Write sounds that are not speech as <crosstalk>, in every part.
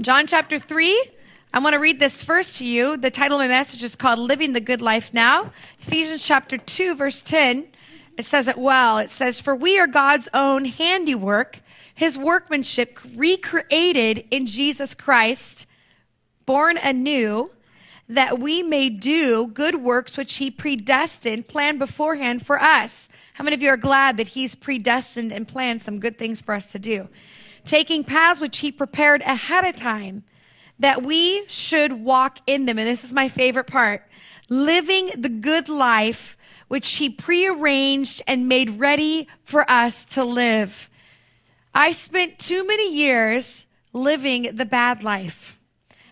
John chapter 3. I want to read this first to you. The title of my message is called Living the Good Life Now. Ephesians chapter 2, verse 10. It says it well. It says, For we are God's own handiwork, his workmanship recreated in Jesus Christ, born anew, that we may do good works which he predestined, planned beforehand for us. How many of you are glad that he's predestined and planned some good things for us to do? Taking paths which he prepared ahead of time that we should walk in them. And this is my favorite part living the good life which he prearranged and made ready for us to live. I spent too many years living the bad life.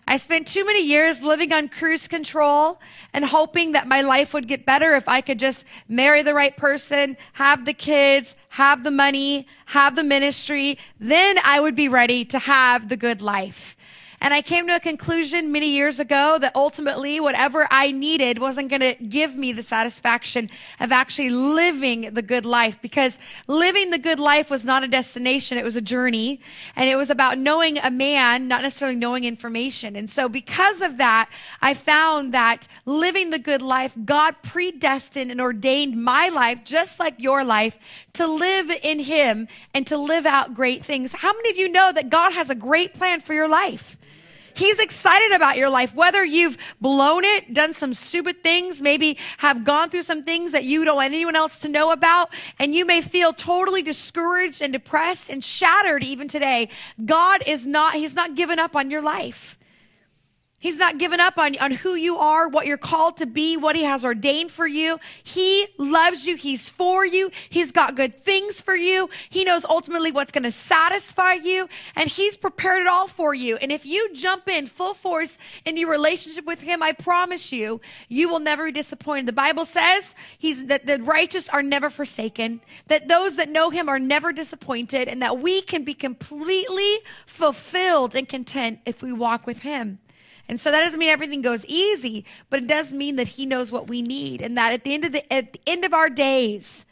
I spent too many years living on cruise control and hoping that my life would get better if I could just marry the right person, have the kids, have the money, have the ministry. Then I would be ready to have the good life. And I came to a conclusion many years ago that ultimately whatever I needed wasn't going to give me the satisfaction of actually living the good life because living the good life was not a destination. It was a journey and it was about knowing a man, not necessarily knowing information. And so because of that, I found that living the good life, God predestined and ordained my life, just like your life, to live in him and to live out great things. How many of you know that God has a great plan for your life? He's excited about your life, whether you've blown it, done some stupid things, maybe have gone through some things that you don't want anyone else to know about, and you may feel totally discouraged and depressed and shattered even today. God is not, He's not given up on your life. He's not given up on, on who you are, what you're called to be, what he has ordained for you. He loves you. He's for you. He's got good things for you. He knows ultimately what's going to satisfy you and he's prepared it all for you. And if you jump in full force into your relationship with him, I promise you, you will never be disappointed. The Bible says he's that the righteous are never forsaken, that those that know him are never disappointed, and that we can be completely fulfilled and content if we walk with him. And so that doesn't mean everything goes easy, but it does mean that he knows what we need and that at the end of the at the end of our days,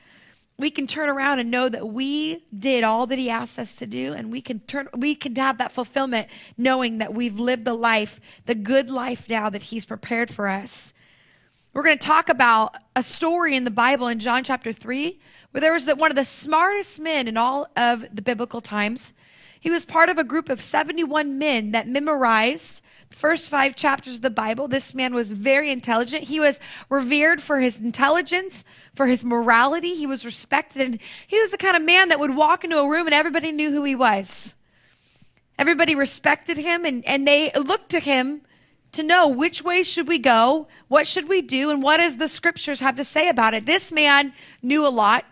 we can turn around and know that we did all that he asked us to do and we can turn we can have that fulfillment knowing that we've lived the life, the good life now that he's prepared for us. We're going to talk about a story in the Bible in John chapter 3 where there was the, one of the smartest men in all of the biblical times. He was part of a group of 71 men that memorized first five chapters of the Bible, this man was very intelligent. He was revered for his intelligence, for his morality. He was respected. He was the kind of man that would walk into a room and everybody knew who he was. Everybody respected him and, and they looked to him to know which way should we go, what should we do, and what does the scriptures have to say about it. This man knew a lot.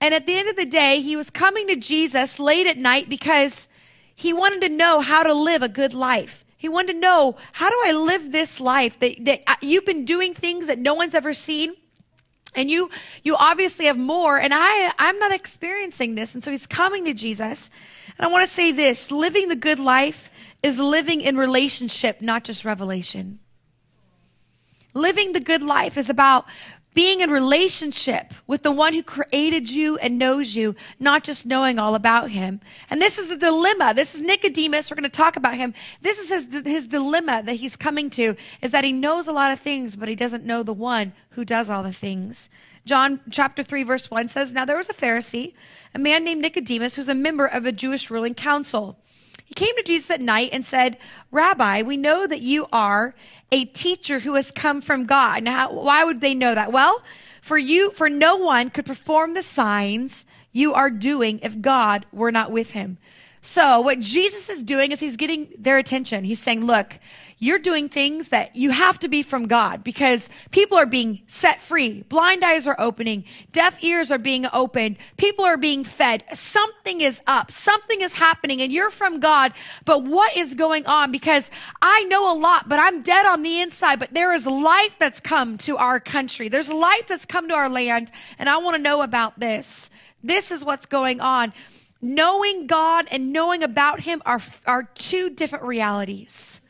And at the end of the day, he was coming to Jesus late at night because he wanted to know how to live a good life. He wanted to know, how do I live this life that, that you've been doing things that no one's ever seen? And you, you obviously have more, and I, I'm not experiencing this. And so he's coming to Jesus. And I want to say this living the good life is living in relationship, not just revelation. Living the good life is about being in relationship with the one who created you and knows you, not just knowing all about him. And this is the dilemma. This is Nicodemus. We're going to talk about him. This is his, his dilemma that he's coming to is that he knows a lot of things, but he doesn't know the one who does all the things. John chapter 3 verse 1 says, Now there was a Pharisee, a man named Nicodemus, who's a member of a Jewish ruling council. He came to Jesus at night and said, Rabbi, we know that you are a teacher who has come from God. Now, why would they know that? Well, for you, for no one could perform the signs you are doing if God were not with him. So what Jesus is doing is he's getting their attention. He's saying, look, you're doing things that you have to be from God because people are being set free. Blind eyes are opening. Deaf ears are being opened. People are being fed. Something is up. Something is happening and you're from God. But what is going on? Because I know a lot, but I'm dead on the inside. But there is life that's come to our country. There's life that's come to our land. And I want to know about this. This is what's going on knowing God and knowing about Him are, are two different realities.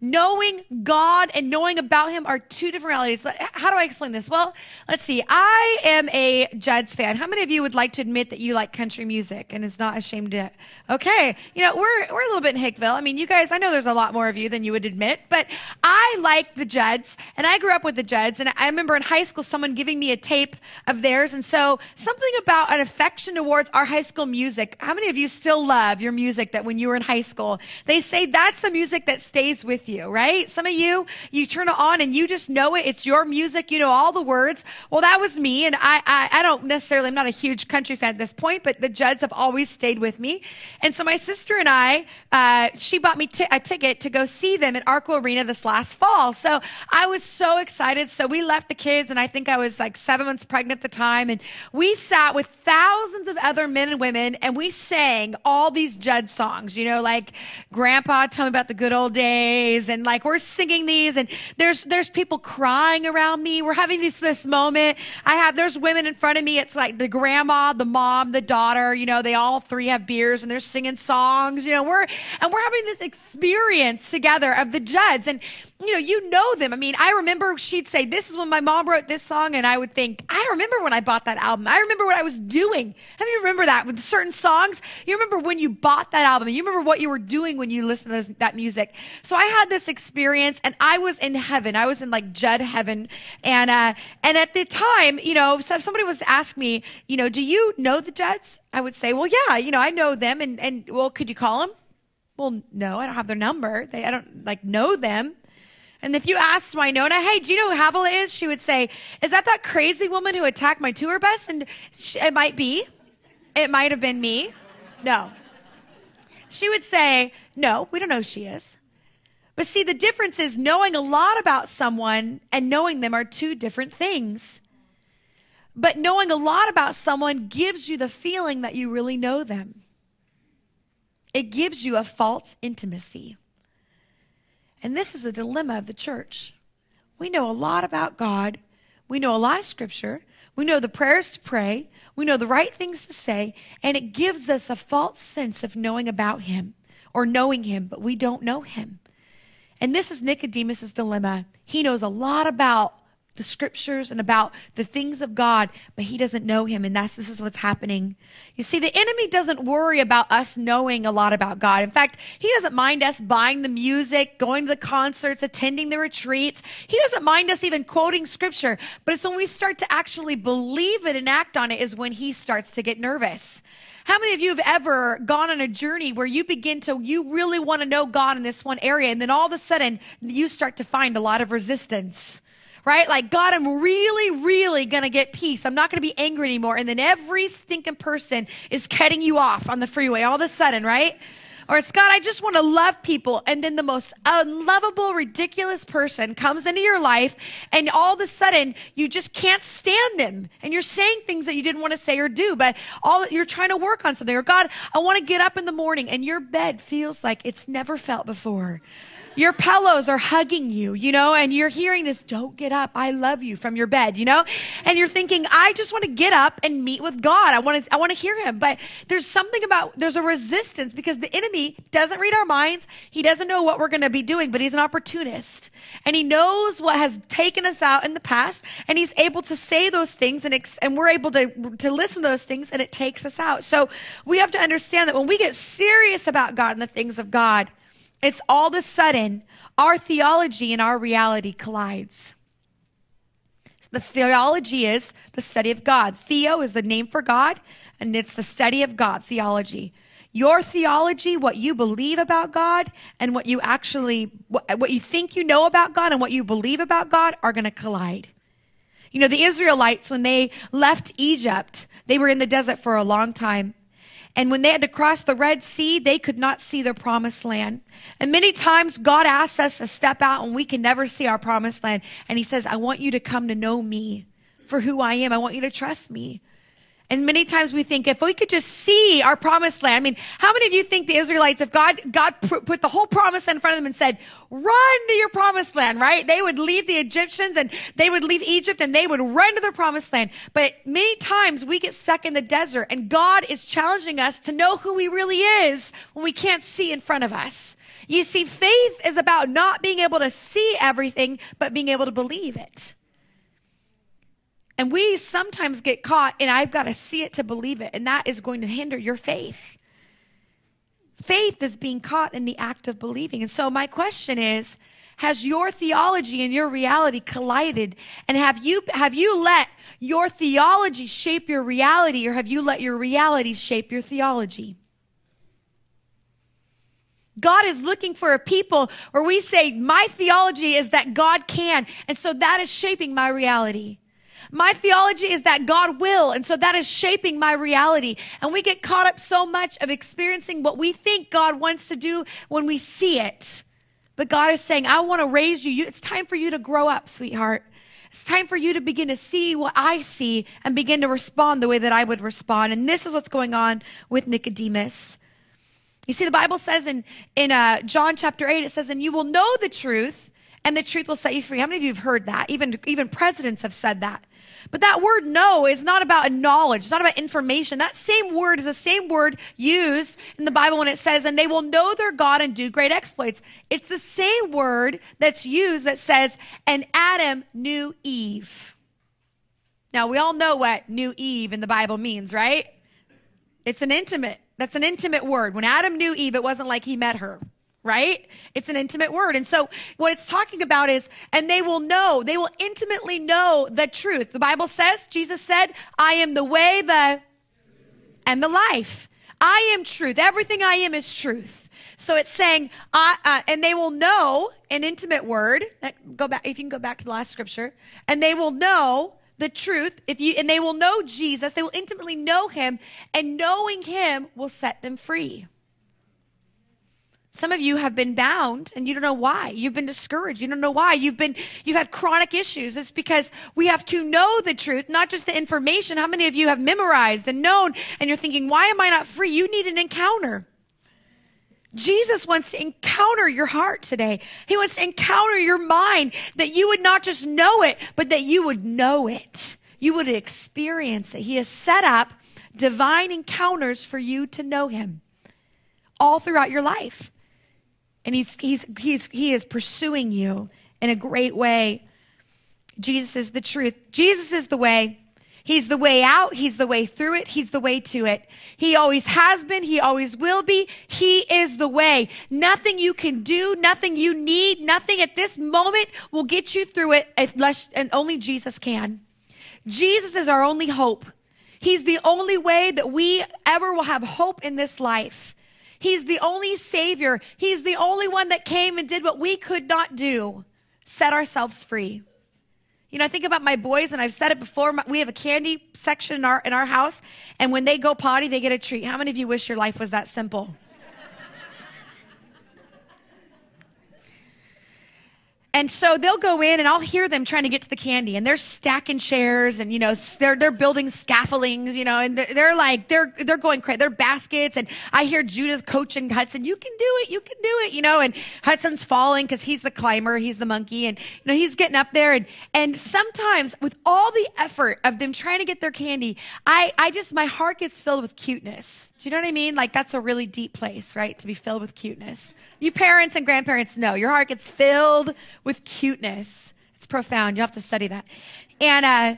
Knowing God and knowing about Him are two different realities. How do I explain this? Well, let's see. I am a Judds fan. How many of you would like to admit that you like country music and is not ashamed to? Okay, you know we're we're a little bit in Hickville. I mean, you guys. I know there's a lot more of you than you would admit, but I like the Judds, and I grew up with the Judds. And I remember in high school someone giving me a tape of theirs, and so something about an affection towards our high school music. How many of you still love your music that when you were in high school? They say that's the music that stays with you, right? Some of you, you turn it on and you just know it. It's your music. You know all the words. Well, that was me. And I, I, I don't necessarily, I'm not a huge country fan at this point, but the Judds have always stayed with me. And so my sister and I, uh, she bought me t- a ticket to go see them at Arco Arena this last fall. So I was so excited. So we left the kids and I think I was like seven months pregnant at the time. And we sat with thousands of other men and women and we sang all these Judd songs, you know, like grandpa, tell me about the good old days. And like we're singing these and there's, there's people crying around me. We're having this, this moment. I have, there's women in front of me. It's like the grandma, the mom, the daughter, you know, they all three have beers and they're singing songs, you know, we're, and we're having this experience together of the Judds. And, you know, you know them. I mean, I remember she'd say, this is when my mom wrote this song. And I would think, I remember when I bought that album. I remember what I was doing. Have you remember that with certain songs? You remember when you bought that album. You remember what you were doing when you listened to that music. So I had this experience and I was in heaven. I was in like Judd heaven. And, uh, and at the time, you know, so if somebody was to ask me, you know, do you know the Judds? I would say, well, yeah, you know, I know them. And, and well, could you call them? Well, no, I don't have their number. They, I don't like know them. And if you asked Wynonna, hey, do you know who Havilah is? She would say, is that that crazy woman who attacked my tour bus? And she, it might be. It might have been me. No. She would say, no, we don't know who she is. But see, the difference is knowing a lot about someone and knowing them are two different things. But knowing a lot about someone gives you the feeling that you really know them. It gives you a false intimacy. And this is the dilemma of the church. We know a lot about God. We know a lot of scripture. We know the prayers to pray. We know the right things to say. And it gives us a false sense of knowing about Him or knowing Him, but we don't know Him. And this is Nicodemus's dilemma. He knows a lot about the scriptures and about the things of God, but he doesn't know him. And that's, this is what's happening. You see, the enemy doesn't worry about us knowing a lot about God. In fact, he doesn't mind us buying the music, going to the concerts, attending the retreats. He doesn't mind us even quoting scripture. But it's when we start to actually believe it and act on it is when he starts to get nervous. How many of you have ever gone on a journey where you begin to, you really want to know God in this one area, and then all of a sudden you start to find a lot of resistance? right? Like, God, I'm really, really going to get peace. I'm not going to be angry anymore. And then every stinking person is cutting you off on the freeway all of a sudden, right? Or God, I just want to love people. And then the most unlovable, ridiculous person comes into your life, and all of a sudden you just can't stand them. And you're saying things that you didn't want to say or do, but all you're trying to work on something. Or God, I want to get up in the morning, and your bed feels like it's never felt before. Your pillows are hugging you, you know, and you're hearing this, don't get up. I love you from your bed, you know? And you're thinking, I just want to get up and meet with God. I want to, I want to hear him. But there's something about, there's a resistance because the enemy doesn't read our minds. He doesn't know what we're going to be doing, but he's an opportunist and he knows what has taken us out in the past and he's able to say those things and, ex- and we're able to, to listen to those things and it takes us out. So we have to understand that when we get serious about God and the things of God, it's all of a sudden our theology and our reality collides. The theology is the study of God. Theo is the name for God, and it's the study of God, theology. Your theology, what you believe about God, and what you actually, what, you think you know about God and what you believe about God are going to collide. You know, the Israelites, when they left Egypt, they were in the desert for a long time. And when they had to cross the Red Sea, they could not see their promised land. And many times God asks us to step out and we can never see our promised land. And He says, I want you to come to know me for who I am. I want you to trust me. And many times we think if we could just see our promised land. I mean, how many of you think the Israelites, if God, God put the whole promise in front of them and said, run to your promised land, right? They would leave the Egyptians and they would leave Egypt and they would run to their promised land. But many times we get stuck in the desert and God is challenging us to know who he really is when we can't see in front of us. You see, faith is about not being able to see everything, but being able to believe it. And we sometimes get caught, and I've got to see it to believe it, and that is going to hinder your faith. Faith is being caught in the act of believing. And so, my question is Has your theology and your reality collided? And have you, have you let your theology shape your reality, or have you let your reality shape your theology? God is looking for a people where we say, My theology is that God can. And so that is shaping my reality. My theology is that God will. And so that is shaping my reality. And we get caught up so much of experiencing what we think God wants to do when we see it. But God is saying, I want to raise you. It's time for you to grow up, sweetheart. It's time for you to begin to see what I see and begin to respond the way that I would respond. And this is what's going on with Nicodemus. You see, the Bible says in, in uh, John chapter 8, it says, And you will know the truth, and the truth will set you free. How many of you have heard that? Even, even presidents have said that. But that word know is not about knowledge. It's not about information. That same word is the same word used in the Bible when it says, and they will know their God and do great exploits. It's the same word that's used that says, and Adam knew Eve. Now, we all know what knew Eve in the Bible means, right? It's an intimate, that's an intimate word. When Adam knew Eve, it wasn't like he met her right? It's an intimate word. And so what it's talking about is, and they will know, they will intimately know the truth. The Bible says, Jesus said, I am the way, the, and the life. I am truth. Everything I am is truth. So it's saying, uh, uh, and they will know an intimate word. That, go back, if you can go back to the last scripture, and they will know the truth. If you, and they will know Jesus. They will intimately know Him, and knowing Him will set them free. Some of you have been bound and you don't know why. You've been discouraged. You don't know why. You've been, you've had chronic issues. It's because we have to know the truth, not just the information. How many of you have memorized and known and you're thinking, why am I not free? You need an encounter. Jesus wants to encounter your heart today. He wants to encounter your mind that you would not just know it, but that you would know it. You would experience it. He has set up divine encounters for you to know him all throughout your life. And he's, he's, he's, he is pursuing you in a great way. Jesus is the truth. Jesus is the way. He's the way out. He's the way through it. He's the way to it. He always has been. He always will be. He is the way. Nothing you can do, nothing you need, nothing at this moment will get you through it unless, and only Jesus can. Jesus is our only hope. He's the only way that we ever will have hope in this life. He's the only Savior. He's the only one that came and did what we could not do set ourselves free. You know, I think about my boys, and I've said it before. We have a candy section in our in our house, and when they go potty, they get a treat. How many of you wish your life was that simple? And so they'll go in and I'll hear them trying to get to the candy and they're stacking chairs and, you know, they're, they're building scaffoldings, you know, and they're, they're like, they're, they're going crazy. They're baskets. And I hear Judah coaching Hudson, you can do it. You can do it, you know, and Hudson's falling because he's the climber. He's the monkey and, you know, he's getting up there. And, and sometimes with all the effort of them trying to get their candy, I, I just, my heart gets filled with cuteness. Do you know what I mean? Like that's a really deep place, right? To be filled with cuteness. You parents and grandparents know your heart gets filled with cuteness. It's profound. You'll have to study that. And uh,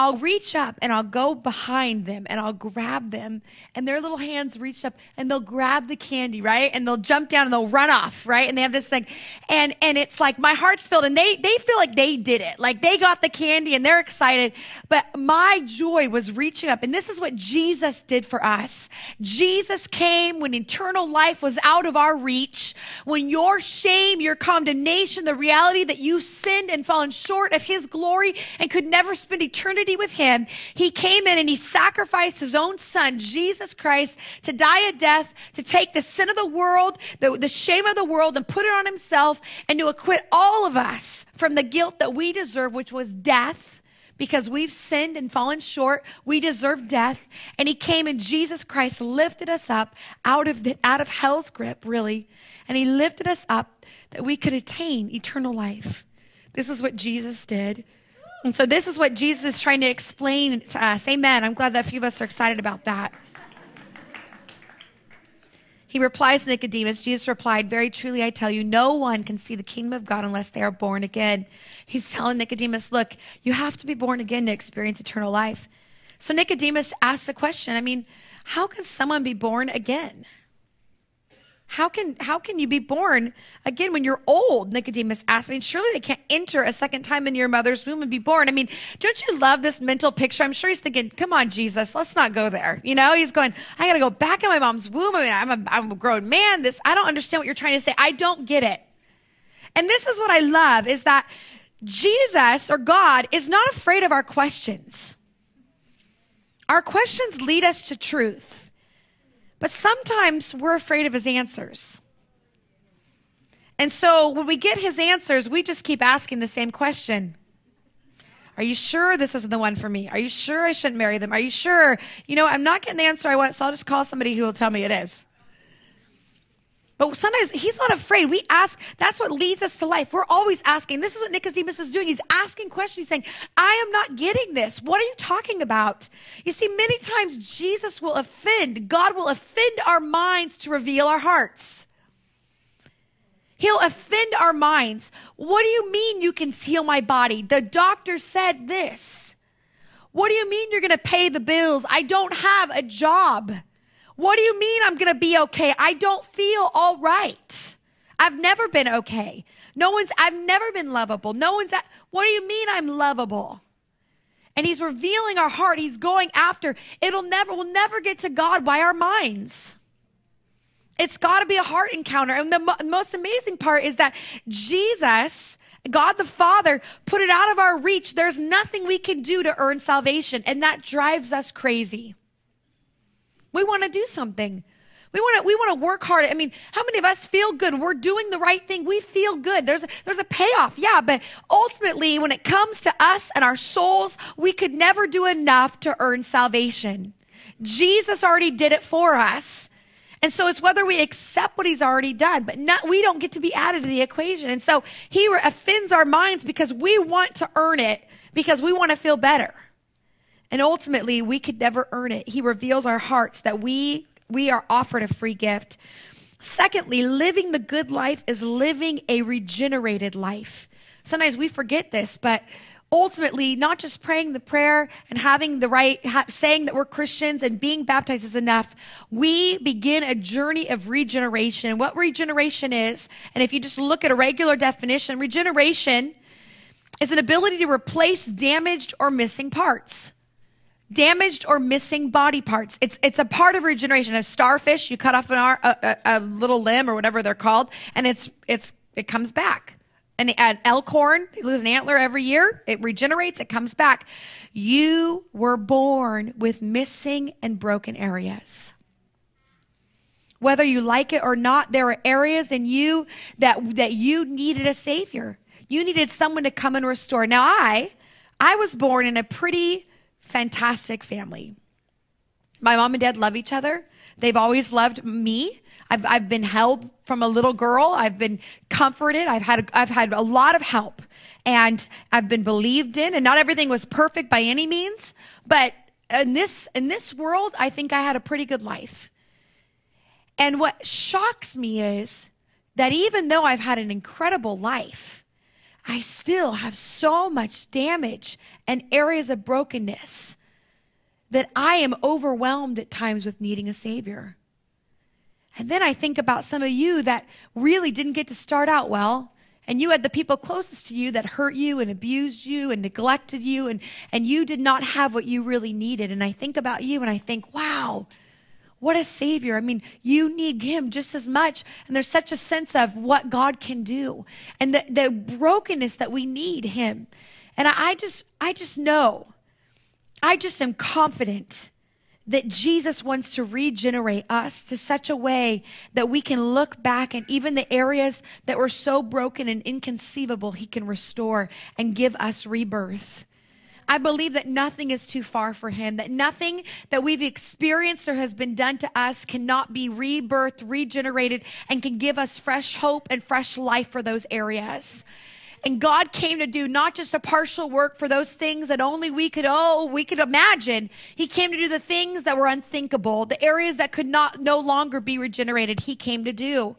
I'll reach up and I'll go behind them and I'll grab them and their little hands reach up and they'll grab the candy, right? And they'll jump down and they'll run off, right? And they have this thing. And and it's like my heart's filled and they they feel like they did it. Like they got the candy and they're excited. But my joy was reaching up. And this is what Jesus did for us. Jesus came when eternal life was out of our reach, when your shame, your condemnation, the reality that you sinned and fallen short of his glory and could never spend eternity eternity with him, he came in and he sacrificed his own son, Jesus Christ, to die a death, to take the sin of the world, the, the shame of the world, and put it on himself, and to acquit all of us from the guilt that we deserve, which was death because we've sinned and fallen short. We deserve death. And he came and Jesus Christ lifted us up out of the, out of hell's grip, really. And he lifted us up that we could attain eternal life. This is what Jesus did. And so this is what Jesus is trying to explain to us. Amen. I'm glad that a few of us are excited about that. He replies Nicodemus, Jesus replied, Very truly I tell you, no one can see the kingdom of God unless they are born again. He's telling Nicodemus, Look, you have to be born again to experience eternal life. So Nicodemus asks a question I mean, how can someone be born again? How can how can you be born again when you're old? Nicodemus asked. I mean, surely they can't enter a second time in your mother's womb and be born. I mean, don't you love this mental picture? I'm sure he's thinking, "Come on, Jesus, let's not go there." You know, he's going, "I got to go back in my mom's womb. I mean, I'm a, I'm a grown man. This I don't understand what you're trying to say. I don't get it." And this is what I love is that Jesus or God is not afraid of our questions. Our questions lead us to truth. But sometimes we're afraid of his answers. And so when we get his answers, we just keep asking the same question. Are you sure this isn't the one for me? Are you sure I shouldn't marry them? Are you sure? You know, I'm not getting the answer I want, so I'll just call somebody who will tell me it is. But sometimes he's not afraid. We ask, that's what leads us to life. We're always asking. This is what Nicodemus is doing. He's asking questions. He's saying, I am not getting this. What are you talking about? You see, many times Jesus will offend, God will offend our minds to reveal our hearts. He'll offend our minds. What do you mean you can heal my body? The doctor said this. What do you mean you're going to pay the bills? I don't have a job. What do you mean I'm going to be okay? I don't feel all right. I've never been okay. No one's, I've never been lovable. No one's, what do you mean I'm lovable? And he's revealing our heart. He's going after. It'll never, we'll never get to God by our minds. It's got to be a heart encounter. And the mo- most amazing part is that Jesus, God the Father, put it out of our reach. There's nothing we can do to earn salvation. And that drives us crazy. We want to do something. We want to we want to work hard. I mean, how many of us feel good? We're doing the right thing. We feel good. There's a, there's a payoff. Yeah, but ultimately when it comes to us and our souls, we could never do enough to earn salvation. Jesus already did it for us. And so it's whether we accept what he's already done, but not, we don't get to be added to the equation. And so he offends our minds because we want to earn it because we want to feel better. And ultimately, we could never earn it. He reveals our hearts that we we are offered a free gift. Secondly, living the good life is living a regenerated life. Sometimes we forget this, but ultimately, not just praying the prayer and having the right, ha- saying that we're Christians and being baptized is enough. We begin a journey of regeneration. What regeneration is, and if you just look at a regular definition, regeneration is an ability to replace damaged or missing parts damaged or missing body parts. It's, it's a part of regeneration. A starfish, you cut off an arm, a, a, a, little limb or whatever they're called, and it's, it's, it comes back. And an, an elkhorn, they lose an antler every year. It regenerates, it comes back. You were born with missing and broken areas. Whether you like it or not, there are areas in you that, that you needed a savior. You needed someone to come and restore. Now, I, I was born in a pretty fantastic family. My mom and dad love each other. They've always loved me. I've, I've been held from a little girl. I've been comforted. I've had, I've had a lot of help and I've been believed in and not everything was perfect by any means. But in this, in this world, I think I had a pretty good life. And what shocks me is that even though I've had an incredible life, I still have so much damage and areas of brokenness that I am overwhelmed at times with needing a Savior. And then I think about some of you that really didn't get to start out well. And you had the people closest to you that hurt you and abused you and neglected you, and, and you did not have what you really needed. And I think about you and I think, wow, what a savior. I mean, you need him just as much. And there's such a sense of what God can do and the, the brokenness that we need him. And I, I just, I just know, I just am confident that Jesus wants to regenerate us to such a way that we can look back and even the areas that were so broken and inconceivable, he can restore and give us rebirth. I believe that nothing is too far for him, that nothing that we've experienced or has been done to us cannot be rebirthed, regenerated, and can give us fresh hope and fresh life for those areas. And God came to do not just a partial work for those things that only we could, oh, we could imagine. He came to do the things that were unthinkable, the areas that could not no longer be regenerated. He came to do.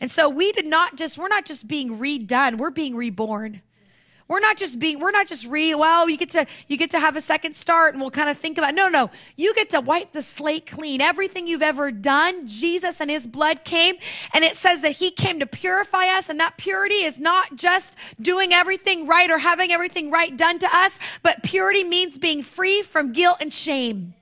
And so we did not just, we're not just being redone, we're being reborn. We're not just being, we're not just re, well, you get to, you get to have a second start and we'll kind of think about, no, no, you get to wipe the slate clean. Everything you've ever done, Jesus and his blood came and it says that he came to purify us. And that purity is not just doing everything right or having everything right done to us, but purity means being free from guilt and shame.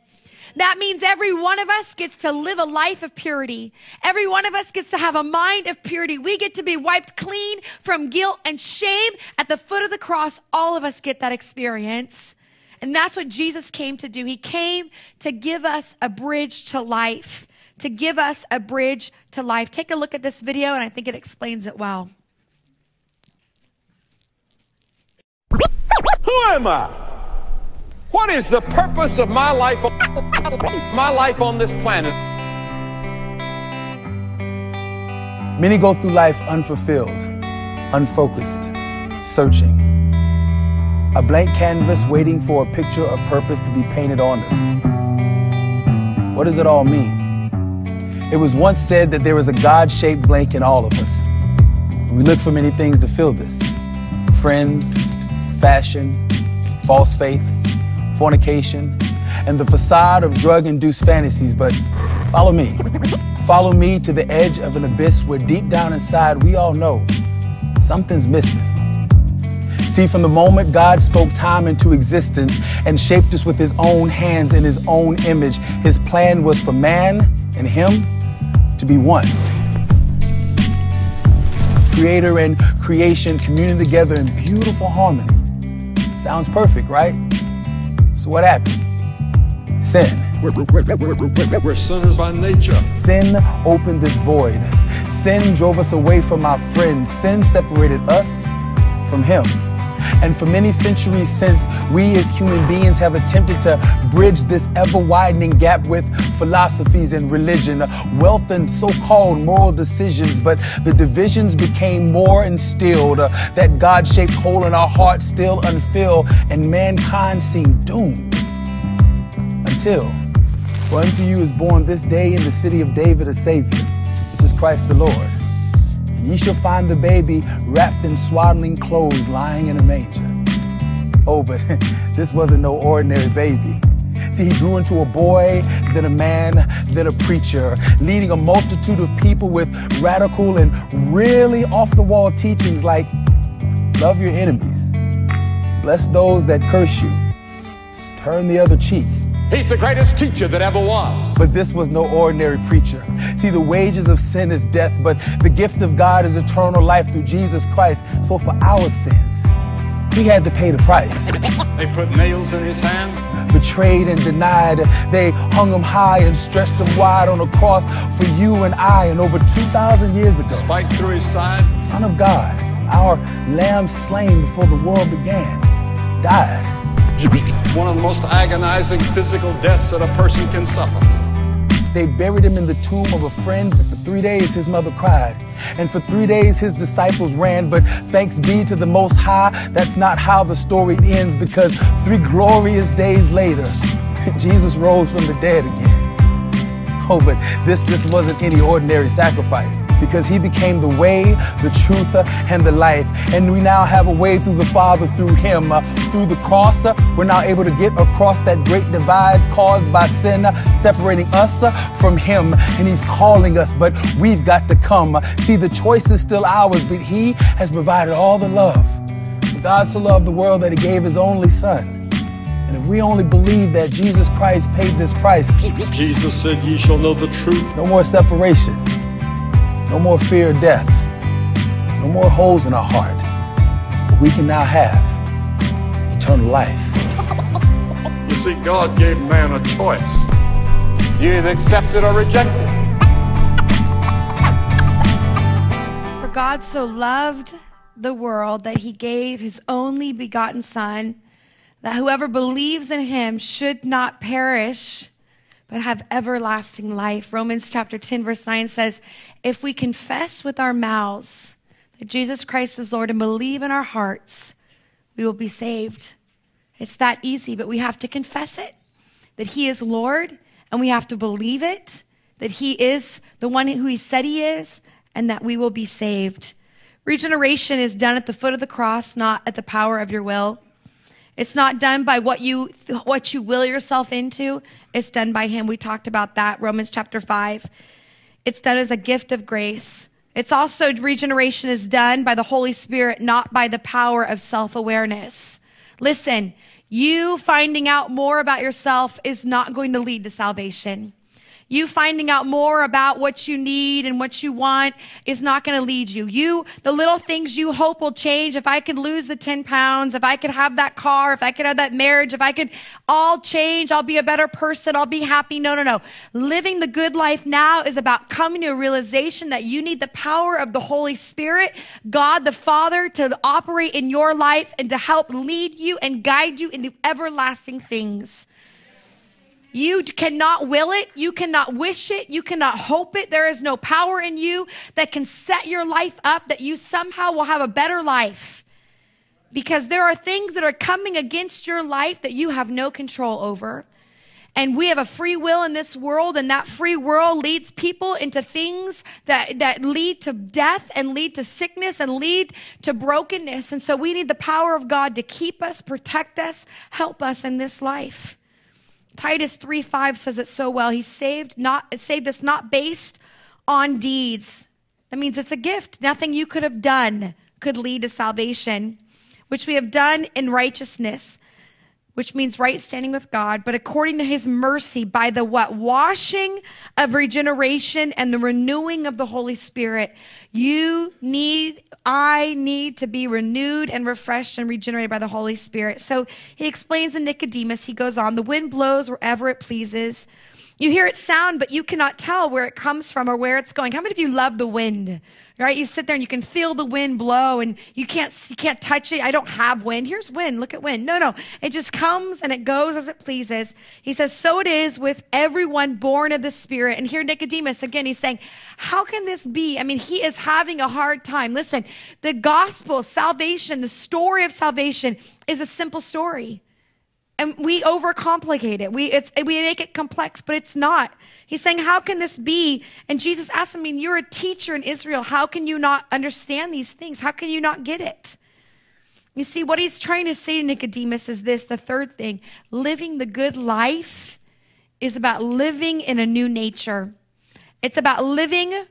That means every one of us gets to live a life of purity. Every one of us gets to have a mind of purity. We get to be wiped clean from guilt and shame at the foot of the cross. All of us get that experience. And that's what Jesus came to do. He came to give us a bridge to life, to give us a bridge to life. Take a look at this video, and I think it explains it well. Who am I? What is the purpose of my life on, my life on this planet? Many go through life unfulfilled, unfocused, searching. A blank canvas waiting for a picture of purpose to be painted on us. What does it all mean? It was once said that there is a God shaped blank in all of us. We look for many things to fill this friends, fashion, false faith, fornication, and the facade of drug induced fantasies, but follow me. Follow me to the edge of an abyss where deep down inside we all know something's missing. See, from the moment God spoke time into existence and shaped us with his own hands in his own image, his plan was for man and him to be one. Creator and creation communing together in beautiful harmony. Sounds perfect, right? So what happened? Sin. We're, we're, we're, sinners by nature. Sin opened this void. Sin drove us away from our friends. Sin separated us from Him. And for many centuries since, we as human beings have attempted to bridge this ever widening gap with philosophies and religion, wealth and so called moral decisions. But the divisions became more instilled, uh, that God shaped hole in our hearts still unfilled, and mankind seemed doomed. Until, for unto you is born this day in the city of David a Savior, which is Christ the Lord. Ye shall find the baby wrapped in swaddling clothes lying in a manger. Oh, but <laughs> this wasn't no ordinary baby. See, he grew into a boy, then a man, then a preacher, leading a multitude of people with radical and really off the wall teachings like love your enemies, bless those that curse you, turn the other cheek. He's the greatest teacher that ever was. But this was no ordinary preacher. See, the wages of sin is death, but the gift of God is eternal life through Jesus Christ. So for our sins, he had to pay the price. <laughs> They put nails in his hands. Betrayed and denied. They hung him high and stretched him wide on a cross for you and I. And over 2,000 years ago, spiked through his side. Son of God, our lamb slain before the world began, died one of the most agonizing physical deaths that a person can suffer. They buried him in the tomb of a friend, but for three days his mother cried. And for three days his disciples ran, but thanks be to the Most High, that's not how the story ends, because three glorious days later, <laughs> Jesus rose from the dead again. Oh, but this just wasn't any ordinary sacrifice because he became the way, the truth, uh, and the life. And we now have a way through the Father through him. Uh, through the cross, uh, we're now able to get across that great divide caused by sin, uh, separating us from him. And he's calling us, but we've got to come. See, the choice is still ours, but he has provided all the love. God so loved the world that he gave his only son. And if we only believe that Jesus Christ paid this price, Jesus said, Ye shall know the truth. No more separation. No more fear of death. No more holes in our heart. But we can now have eternal life. You see, God gave man a choice. You either accept it or reject it. For God so loved the world that he gave his only begotten Son, that whoever believes in him should not perish, but have everlasting life. Romans chapter 10, verse 9 says, If we confess with our mouths that Jesus Christ is Lord and believe in our hearts, we will be saved. It's that easy, but we have to confess it that He is Lord, and we have to believe it, that He is the one who He said He is, and that we will be saved. Regeneration is done at the foot of the cross, not at the power of your will. It's not done by what you what you will yourself into. It's done by him. We talked about that Romans chapter 5. It's done as a gift of grace. It's also regeneration is done by the Holy Spirit, not by the power of self-awareness. Listen, you finding out more about yourself is not going to lead to salvation. You finding out more about what you need and what you want is not going to lead you. You, the little things you hope will change. If I could lose the 10 pounds, if I could have that car, if I could have that marriage, if I could all change, I'll be a better person. I'll be happy. No, no, no. Living the good life now is about coming to a realization that you need the power of the Holy Spirit, God the Father to operate in your life and to help lead you and guide you into everlasting things. You cannot will it. You cannot wish it. You cannot hope it. There is no power in you that can set your life up that you somehow will have a better life. Because there are things that are coming against your life that you have no control over. And we have a free will in this world, and that free will leads people into things that, that lead to death and lead to sickness and lead to brokenness. And so we need the power of God to keep us, protect us, help us in this life. Titus 3 5 says it so well. He saved not saved us not based on deeds. That means it's a gift. Nothing you could have done could lead to salvation, which we have done in righteousness which means right standing with God, but according to his mercy by the what? Washing of regeneration and the renewing of the Holy Spirit. You need, I need to be renewed and refreshed and regenerated by the Holy Spirit. So he explains in Nicodemus, he goes on, the wind blows wherever it pleases. You hear it sound, but you cannot tell where it comes from or where it's going. How many of you love the wind? Right? You sit there and you can feel the wind blow and you can't, you can't touch it. I don't have wind. Here's wind. Look at wind. No, no. It just comes and it goes as it pleases. He says, so it is with everyone born of the Spirit. And here Nicodemus, again, he's saying, how can this be? I mean, he is having a hard time. Listen, the gospel, salvation, the story of salvation is a simple story. And we overcomplicate it. We, it's, we make it complex, but it's not. He's saying, How can this be? And Jesus asked him, I mean, you're a teacher in Israel. How can you not understand these things? How can you not get it? You see, what he's trying to say to Nicodemus is this the third thing living the good life is about living in a new nature. It's about living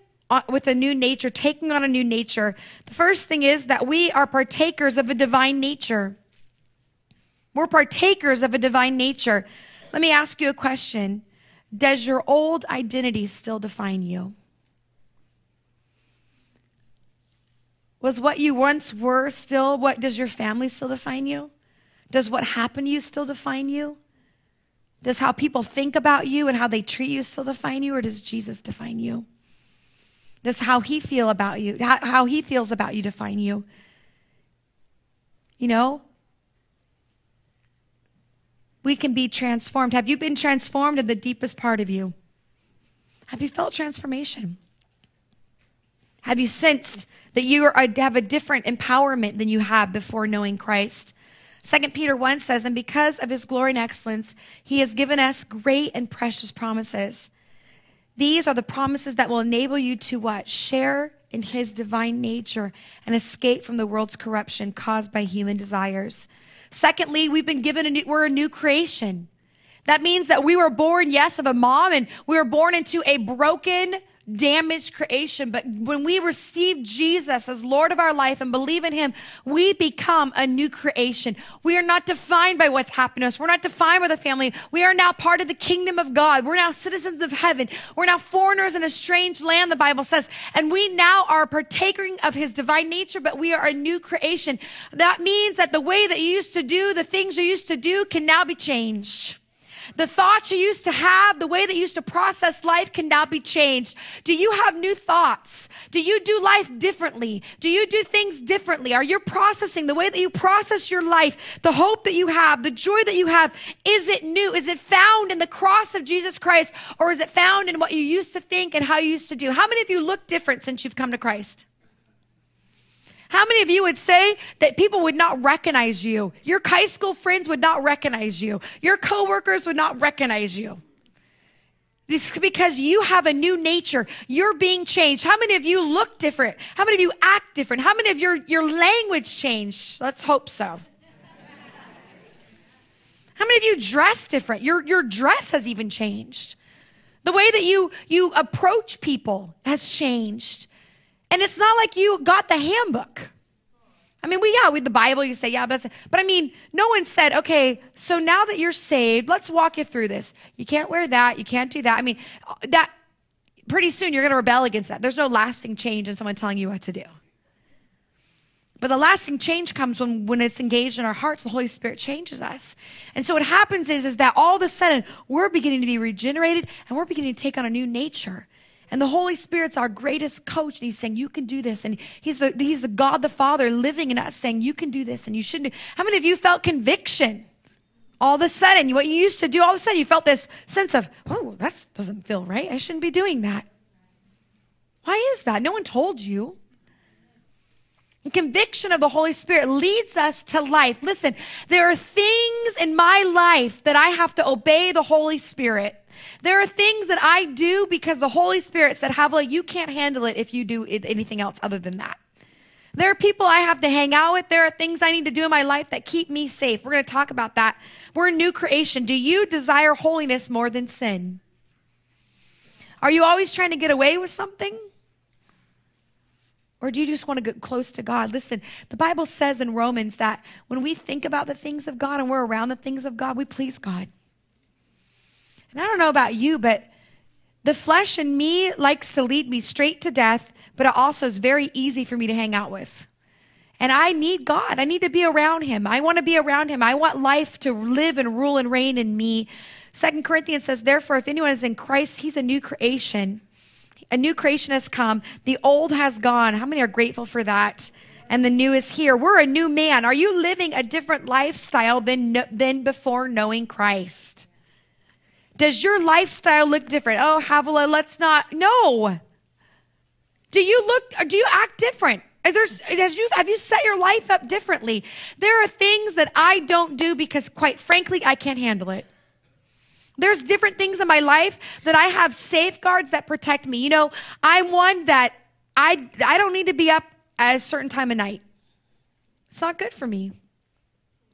with a new nature, taking on a new nature. The first thing is that we are partakers of a divine nature. We're partakers of a divine nature. Let me ask you a question Does your old identity still define you? Was what you once were still, what does your family still define you? Does what happened to you still define you? Does how people think about you and how they treat you still define you, or does Jesus define you? Does how he feel about you, how, how he feels about you define you? You know, we can be transformed. Have you been transformed in the deepest part of you? Have you felt transformation? Have you sensed that you are, have a different empowerment than you had before knowing Christ? 2 Peter 1 says, And because of his glory and excellence, he has given us great and precious promises. These are the promises that will enable you to what? Share in his divine nature and escape from the world's corruption caused by human desires. Secondly, we've been given a new, we're a new creation. That means that we were born, yes, of a mom and we were born into a broken, damaged creation. But when we receive Jesus as Lord of our life and believe in Him, we become a new creation. We are not defined by what's happened to us. We're not defined by the family. We are now part of the kingdom of God. We're now citizens of heaven. We're now foreigners in a strange land, the Bible says. And we now are partaking of His divine nature, but we are a new creation. That means that the way that you used to do, the things you used to do can now be changed. The thoughts you used to have, the way that you used to process life can now be changed. Do you have new thoughts? Do you do life differently? Do you do things differently? Are you processing the way that you process your life, the hope that you have, the joy that you have? Is it new? Is it found in the cross of Jesus Christ or is it found in what you used to think and how you used to do? How many of you look different since you've come to Christ? How many of you would say that people would not recognize you? Your high school friends would not recognize you. Your coworkers would not recognize you. It's because you have a new nature. You're being changed. How many of you look different? How many of you act different? How many of your, your language changed? Let's hope so. How many of you dress different? Your, your dress has even changed. The way that you, you approach people has changed. And it's not like you got the handbook. I mean, we, yeah, with the Bible, you say, yeah, but, but I mean, no one said, okay, so now that you're saved, let's walk you through this. You can't wear that. You can't do that. I mean, that pretty soon you're going to rebel against that. There's no lasting change in someone telling you what to do. But the lasting change comes when, when it's engaged in our hearts, the Holy Spirit changes us. And so what happens is, is that all of a sudden we're beginning to be regenerated and we're beginning to take on a new nature. And the Holy Spirit's our greatest coach. And he's saying, you can do this. And he's the, he's the God the Father living in us saying, you can do this and you shouldn't do. How many of you felt conviction? All of a sudden, what you used to do, all of a sudden you felt this sense of, oh, that doesn't feel right. I shouldn't be doing that. Why is that? No one told you. Conviction of the Holy Spirit leads us to life. Listen, there are things in my life that I have to obey the Holy Spirit. There are things that I do because the Holy Spirit said, Havilah, you can't handle it if you do anything else other than that. There are people I have to hang out with. There are things I need to do in my life that keep me safe. We're going to talk about that. We're a new creation. Do you desire holiness more than sin? Are you always trying to get away with something? Or do you just want to get close to God? Listen, the Bible says in Romans that when we think about the things of God and we're around the things of God, we please God. And I don't know about you, but the flesh in me likes to lead me straight to death, but it also is very easy for me to hang out with. And I need God. I need to be around him. I want to be around him. I want life to live and rule and reign in me. Second Corinthians says, therefore, if anyone is in Christ, he's a new creation. A new creation has come. The old has gone. How many are grateful for that? And the new is here. We're a new man. Are you living a different lifestyle than, than before knowing Christ? Does your lifestyle look different? Oh, Havilah, let's not. No. Do you look, do you act different? You, have you set your life up differently? There are things that I don't do because, quite frankly, I can't handle it. There's different things in my life that I have safeguards that protect me. You know, I'm one that I, I don't need to be up at a certain time of night. It's not good for me.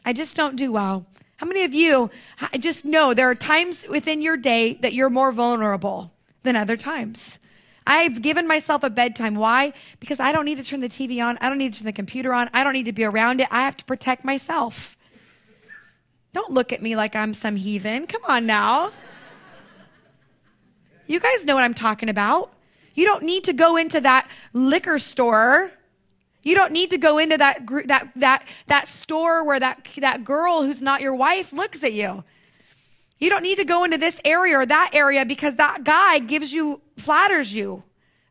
I just don't do well. How many of you just know there are times within your day that you're more vulnerable than other times? I've given myself a bedtime. Why? Because I don't need to turn the TV on. I don't need to turn the computer on. I don't need to be around it. I have to protect myself. Don't look at me like I'm some heathen. Come on now. You guys know what I'm talking about. You don't need to go into that liquor store you don't need to go into that that that that store where that that girl who's not your wife looks at you. You don't need to go into this area or that area because that guy gives you flatters you.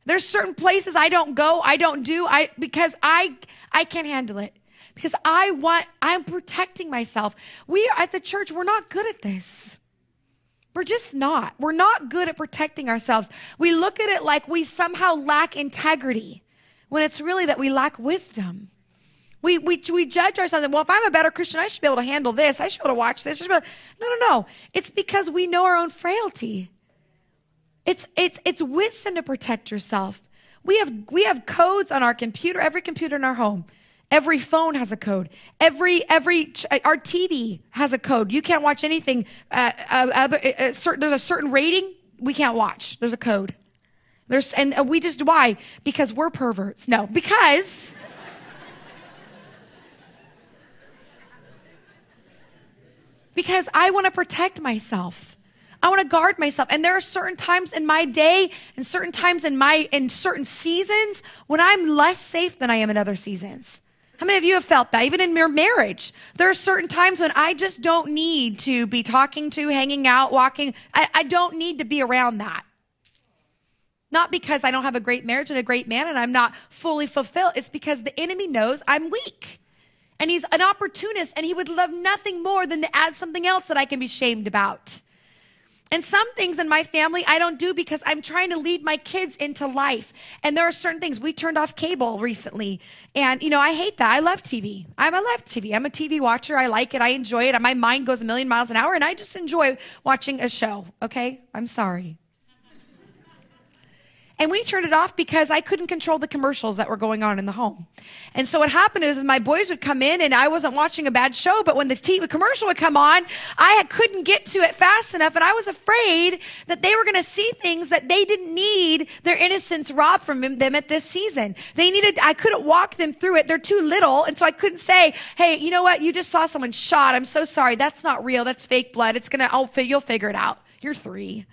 There's certain places I don't go, I don't do, I because I I can't handle it. Because I want I'm protecting myself. We are at the church, we're not good at this. We're just not. We're not good at protecting ourselves. We look at it like we somehow lack integrity when it's really that we lack wisdom. We, we, we judge ourselves and, well, if I'm a better Christian, I should be able to handle this. I should be able to watch this. No, no, no. It's because we know our own frailty. It's, it's, it's wisdom to protect yourself. We have, we have codes on our computer, every computer in our home. Every phone has a code. Every, every, our TV has a code. You can't watch anything. Uh, uh, other, uh, uh certain, there's a certain rating we can't watch. There's a code. There's, and uh, we just, why? Because we're perverts. No, because. because I want to protect myself. I want to guard myself. And there are certain times in my day and certain times in my in certain seasons when I'm less safe than I am in other seasons. How many of you have felt that? Even in your marriage, there are certain times when I just don't need to be talking to, hanging out, walking. I, I don't need to be around that. Not because I don't have a great marriage and a great man and I'm not fully fulfilled. It's because the enemy knows I'm weak. And he's an opportunist and he would love nothing more than to add something else that I can be shamed about. And some things in my family I don't do because I'm trying to lead my kids into life. And there are certain things. We turned off cable recently. And, you know, I hate that. I love TV. I'm, I love TV. I'm a TV watcher. I like it. I enjoy it. My mind goes a million miles an hour and I just enjoy watching a show. Okay? I'm sorry. And we turned it off because I couldn't control the commercials that were going on in the home. And so what happened is, is my boys would come in and I wasn't watching a bad show, but when the TV commercial would come on, I couldn't get to it fast enough. And I was afraid that they were going to see things that they didn't need their innocence robbed from them at this season. They needed, I couldn't walk them through it. They're too little. And so I couldn't say, Hey, you know what? You just saw someone shot. I'm so sorry. That's not real. That's fake blood. It's going to, oh, you'll figure it out. You're three.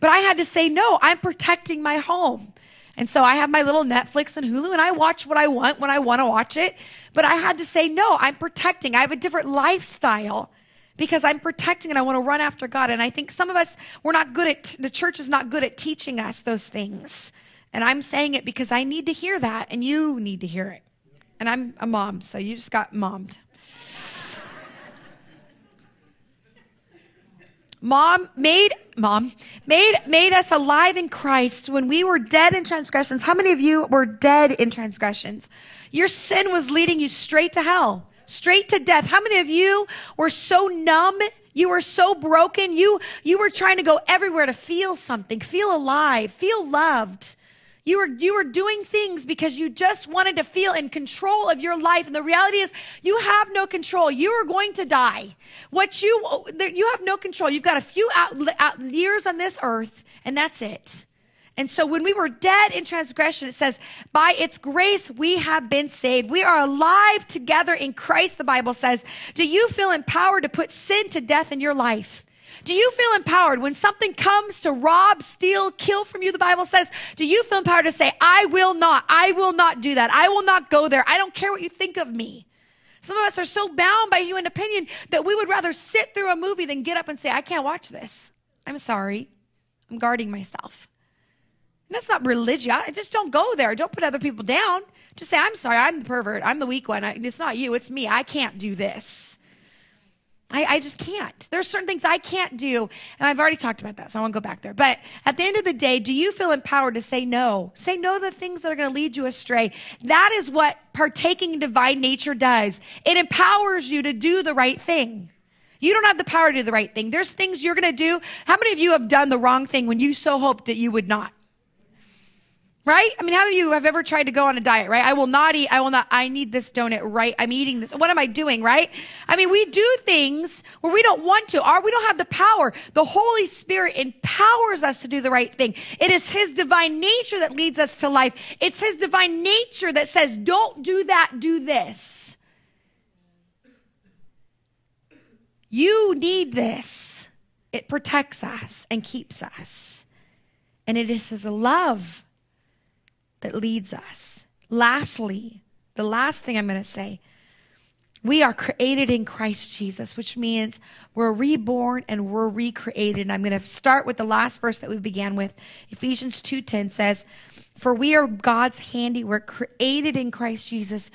But I had to say, no, I'm protecting my home. And so I have my little Netflix and Hulu and I watch what I want when I want to watch it. But I had to say, no, I'm protecting. I have a different lifestyle because I'm protecting and I want to run after God. And I think some of us, we're not good at, the church is not good at teaching us those things. And I'm saying it because I need to hear that and you need to hear it. And I'm a mom, so you just got mommed. Mom made mom made made us alive in Christ when we were dead in transgressions. How many of you were dead in transgressions? Your sin was leading you straight to hell, straight to death. How many of you were so numb? You were so broken. You you were trying to go everywhere to feel something, feel alive, feel loved. You were, you were doing things because you just wanted to feel in control of your life. And the reality is you have no control. You are going to die. What you, you have no control. You've got a few out, out years on this earth and that's it. And so when we were dead in transgression, it says, by its grace, we have been saved. We are alive together in Christ, the Bible says. Do you feel empowered to put sin to death in your life? Do you feel empowered when something comes to rob, steal, kill from you? The Bible says, do you feel empowered to say, I will not, I will not do that. I will not go there. I don't care what you think of me. Some of us are so bound by human opinion that we would rather sit through a movie than get up and say, I can't watch this. I'm sorry. I'm guarding myself. And that's not religion. I just don't go there. Don't put other people down. Just say, I'm sorry. I'm the pervert. I'm the weak one. I, it's not you. It's me. I can't do this. I, I, just can't. There's certain things I can't do. And I've already talked about that, so I won't go back there. But at the end of the day, do you feel empowered to say no? Say no to the things that are going to lead you astray. That is what partaking in divine nature does. It empowers you to do the right thing. You don't have the power to do the right thing. There's things you're going to do. How many of you have done the wrong thing when you so hoped that you would not? Right? I mean, how many of you have ever tried to go on a diet, right? I will not eat, I will not, I need this donut, right? I'm eating this. What am I doing, right? I mean, we do things where we don't want to, or we don't have the power. The Holy Spirit empowers us to do the right thing. It is His divine nature that leads us to life. It's His divine nature that says, don't do that, do this. You need this. It protects us and keeps us. And it is His love that leads us. Lastly, the last thing I'm going to say, we are created in Christ Jesus, which means we're reborn and we're recreated. And I'm going to start with the last verse that we began with. Ephesians 2:10 says, "For we are God's handiwork, created in Christ Jesus.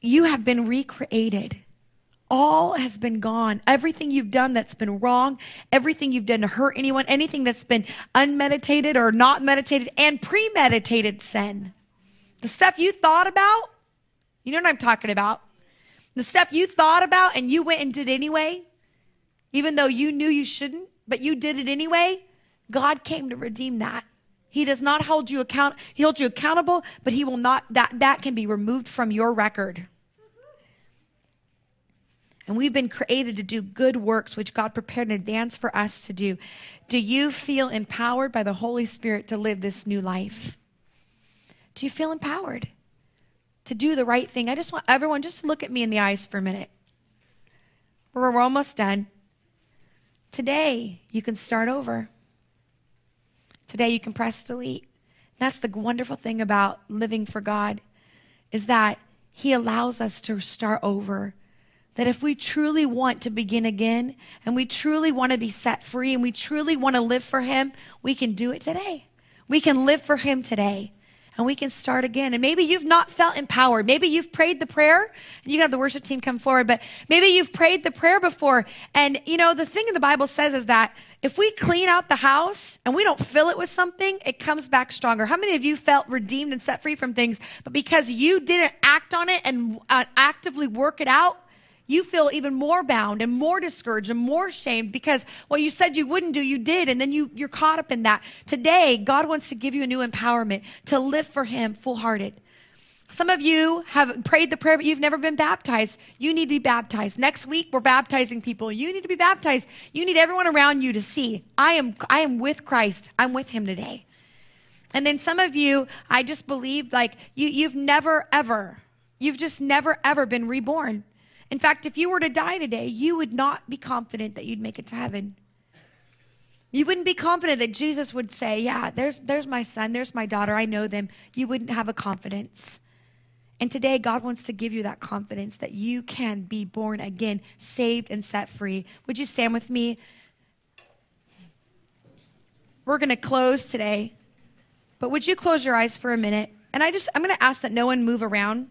You have been recreated." All has been gone. Everything you've done that's been wrong, everything you've done to hurt anyone, anything that's been unmeditated or not meditated and premeditated sin. The stuff you thought about, you know what I'm talking about. The stuff you thought about and you went and did anyway, even though you knew you shouldn't, but you did it anyway. God came to redeem that. He does not hold you account. He holds you accountable, but he will not that that can be removed from your record. And we've been created to do good works, which God prepared in advance for us to do. Do you feel empowered by the Holy Spirit to live this new life? Do you feel empowered to do the right thing? I just want everyone just to look at me in the eyes for a minute. We're almost done. Today, you can start over. Today, you can press delete. That's the wonderful thing about living for God is that He allows us to start over. That if we truly want to begin again and we truly want to be set free and we truly want to live for Him, we can do it today. We can live for Him today and we can start again. And maybe you've not felt empowered. Maybe you've prayed the prayer and you can have the worship team come forward, but maybe you've prayed the prayer before. And you know, the thing in the Bible says is that if we clean out the house and we don't fill it with something, it comes back stronger. How many of you felt redeemed and set free from things, but because you didn't act on it and uh, actively work it out, you feel even more bound and more discouraged and more shamed because what you said you wouldn't do, you did, and then you, you're caught up in that. Today, God wants to give you a new empowerment to live for Him full hearted. Some of you have prayed the prayer, but you've never been baptized. You need to be baptized. Next week, we're baptizing people. You need to be baptized. You need everyone around you to see, I am, I am with Christ. I'm with Him today. And then some of you, I just believe like you, you've never, ever, you've just never, ever been reborn. In fact, if you were to die today, you would not be confident that you'd make it to heaven. You wouldn't be confident that Jesus would say, Yeah, there's, there's my son, there's my daughter, I know them. You wouldn't have a confidence. And today, God wants to give you that confidence that you can be born again, saved and set free. Would you stand with me? We're going to close today, but would you close your eyes for a minute? And I just, I'm going to ask that no one move around.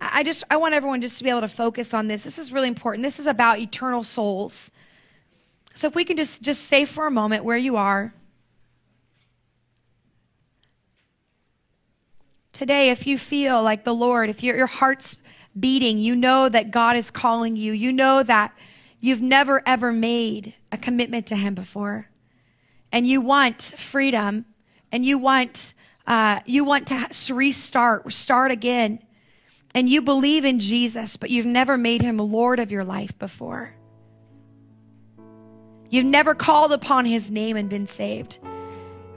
I just I want everyone just to be able to focus on this. This is really important. This is about eternal souls. So if we can just just say for a moment where you are. Today, if you feel like the Lord, if your, your heart's beating, you know that God is calling you. You know that you've never ever made a commitment to Him before, and you want freedom, and you want uh, you want to restart, start again and you believe in Jesus, but you've never made him Lord of your life before. You've never called upon his name and been saved.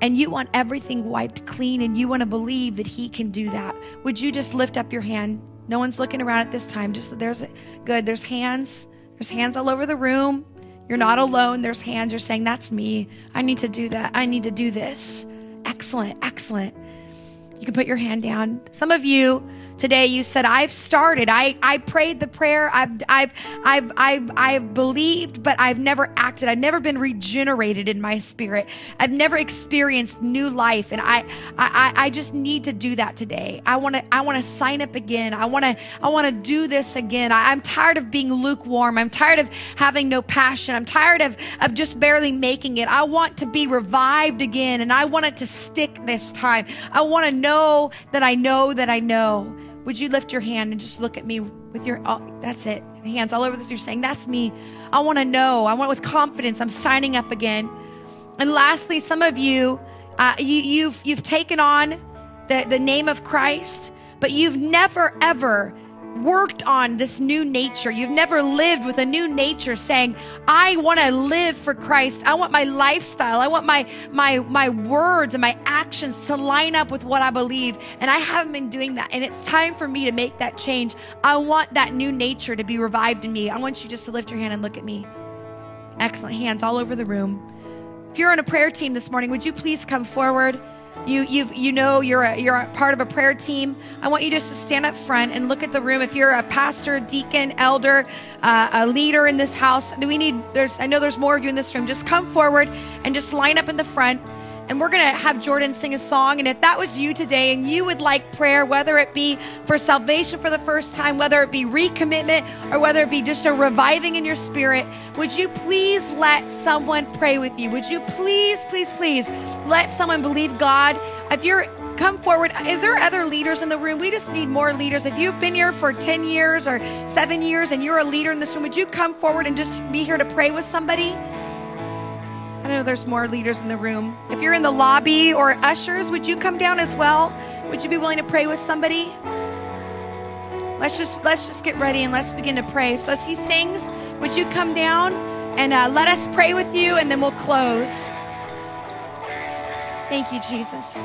And you want everything wiped clean and you want to believe that he can do that. Would you just lift up your hand? No one's looking around at this time. Just there's good. There's hands. There's hands all over the room. You're not alone. There's hands. You're saying, That's me. I need to do that. I need to do this. Excellent. Excellent. You can put your hand down. Some of you, Today you said, I've started. I, I prayed the prayer. I've, I've, I've, I've, I've believed, but I've never acted. I've never been regenerated in my spirit. I've never experienced new life. And I, I, I just need to do that today. I want to, I want to sign up again. I want to, I want to do this again. I, I'm tired of being lukewarm. I'm tired of having no passion. I'm tired of, of just barely making it. I want to be revived again and I want it to stick this time. I want to know that I know that I know. Would you lift your hand and just look at me with your, oh, that's it, hands all over this. You're saying, that's me. I want to know. I want with confidence. I'm signing up again. And lastly, some of you, uh, you you've, you've taken on the, the name of Christ, but you've never, ever worked on this new nature. You've never lived with a new nature saying, I want to live for Christ. I want my lifestyle. I want my my my words and my actions to line up with what I believe. And I haven't been doing that. And it's time for me to make that change. I want that new nature to be revived in me. I want you just to lift your hand and look at me. Excellent hands all over the room. If you're on a prayer team this morning, would you please come forward? You you you know you're a, you're a part of a prayer team. I want you just to stand up front and look at the room. If you're a pastor deacon elder uh, a leader in this house we need there's i know there's more of you in this room. Just come forward and just line up in the front and we're going to have Jordan sing a song. And if that was you today and you would like prayer, whether it be for salvation for the first time, whether it be recommitment, or whether it be just a reviving in your spirit, would you please let someone pray with you? Would you please, please, please let someone believe God? If you're come forward. Is there other leaders in the room? We just need more leaders. If you've been here for 10 years or seven years and you're a leader in this room, would you come forward and just be here to pray with somebody? I know there's more leaders in the room. If you're in the lobby or ushers, would you come down as well? Would you be willing to pray with somebody? Let's just let's just get ready and let's begin to pray. So as he sings, would you come down and uh, let us pray with you, and then we'll close. Thank you, Jesus.